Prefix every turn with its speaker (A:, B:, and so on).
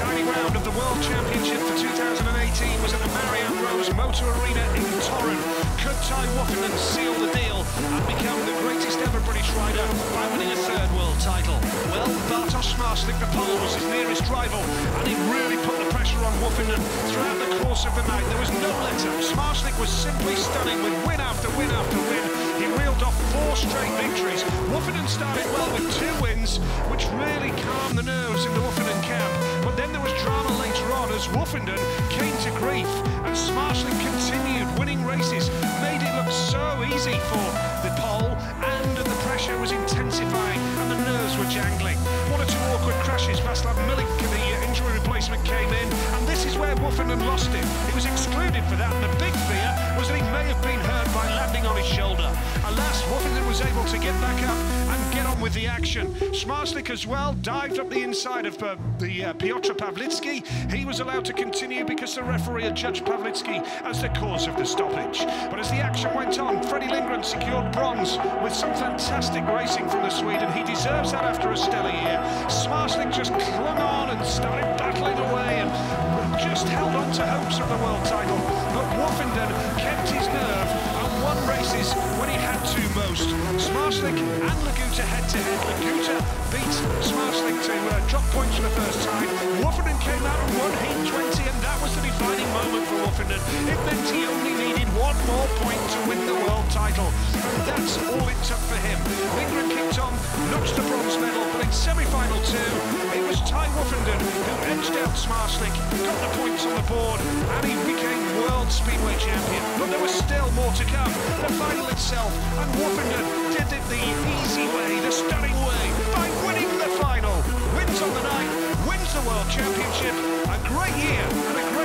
A: deciding round of the World Championship for 2018 was at the Marian Rose Motor Arena in Torun. Could Tai Woffinden seal the deal and become the greatest ever British rider by winning a third world title? Well, Bartosz Zmarzlik, the Pole, was his nearest rival, and he really put the pressure on Woffinden throughout the course of the night. There was no let-up. Zmarzlik was simply stunning with win after win after win. He reeled off four straight victories. Woffinden started well with two wins, which really calmed the nerves in the Woffinden camp. As Woffinden came to grief and Zmarzlik continued winning races, made it look so easy for the Pole and the pressure was intensifying and the nerves were jangling. One or two awkward crashes, Vaclav Milik, the uh, injury replacement, came in and this is where Woffinden lost it. He was excluded for that and the big fear was that he may have been hurt by landing on his shoulder. Alas, Woffinden was able to get back up with the action. Zmarzlik as well dived up the inside of uh, the uh, Piotr Pawlicki. He was allowed to continue because the referee had judged Pawlicki as the cause of the stoppage. But as the action went on, Freddie Lindgren secured bronze with some fantastic racing from the Swede, and he deserves that after a stellar year. Zmarzlik just clung on and started battling away and just held on to hopes of the world title. But Woffinden kept his nerve and won races when he. Zmarzlik and Laguta head-to-head. Laguta beat Zmarzlik to uh, drop points for the first time. Woffinden came out and won Heat 20, and that was the defining moment for Woffinden. It meant he only needed one more point to win the world title, and that's all it took for him. Lindgren kicked on, notched the bronze medal, but in semi-final two, it was Tai Woffinden who edged out Zmarzlik, got the points on the board, and he became world speedway champion. But there was still more to come. The final itself, and Woffinden the easy way, the stunning way, by winning the final. Wins on the night, wins the world championship. A great year and a